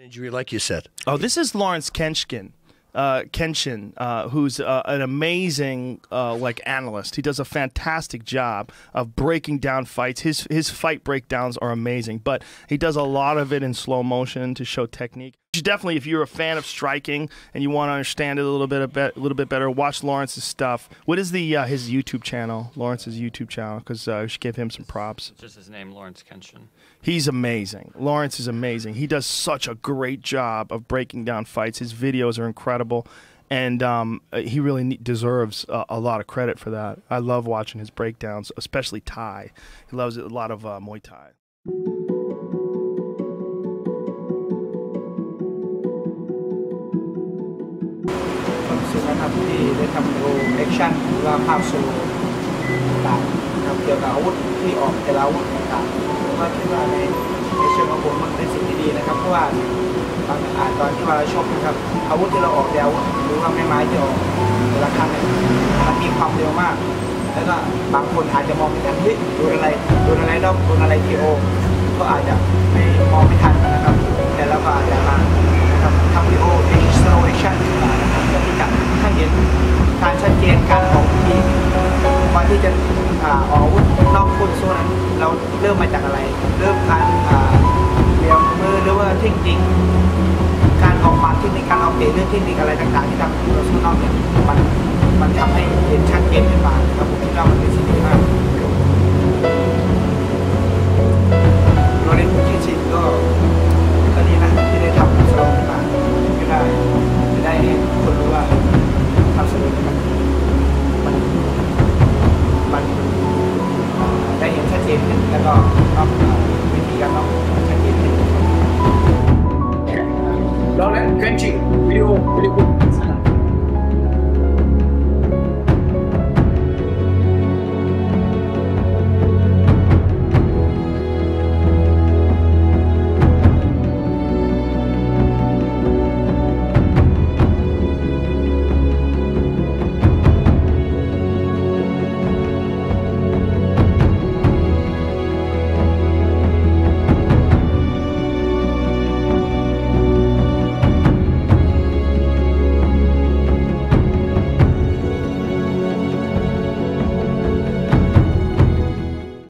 injury, like you said. Oh, this is Lawrence Kenshkin. Uh, Kenshin, uh, who's uh, an amazing uh, like analyst. He does a fantastic job of breaking down fights. His his fight breakdowns are amazing, but he does a lot of it in slow motion to show technique. Definitely, if you're a fan of striking and you want to understand it a little bit a, bit, a little bit better, watch Lawrence's stuff. What is the uh, his YouTube channel? Lawrence's YouTube channel, because uh, we should give him some props. Just his name, Lawrence Kenshin. He's amazing. Lawrence is amazing. He does such a great job of breaking down fights. His videos are incredible, and um, uh, he really deserves a, a lot of credit for that. I love watching his breakdowns, especially Thai. He loves a lot of uh, Muay Thai. นะครับที่ได้ทำดูแอคชั่นหรือว่าภาพโชว์ต่างๆนะครับเกี่ยวกับอาวุธที่ออกแต่ละอาวุธต่างๆผมก็คิดว่าในในเชิงของผมมันเป็นสิ่งที่ดีนะครับ เพราะว่าตอนอ่าตอนที่ว่าเราชกนะครับอาวุธที่เราออกแต่อาวุธหรือว่าไม้ไม้ที่ออกแต่ละครั้งมันมีความเร็วมาก แล้วก็บางคนอาจจะมองไม่ทันเฮ้ยโดนอะไรโดนอะไรแล้วโดนอะไรทีโอ จะอออกอาวุธนอกคู่ต่อสู้นั้นเราเริ่มมาจากอะไร เริ่มการเรียมมือหรือว่าเทคนิคการออกหมัดเทคนิคการออกเตะเรื่องเทคนิคอะไรต่างๆ ที่ทำให้เราสู้นอกเนี่ยมันมันทำให้เห็นชัดเจนขึ้นมาครับผมคิดว่ามันเป็น แล้วก็ต้องวิธีการต้องชัดเจนเราเล่น trenching video really good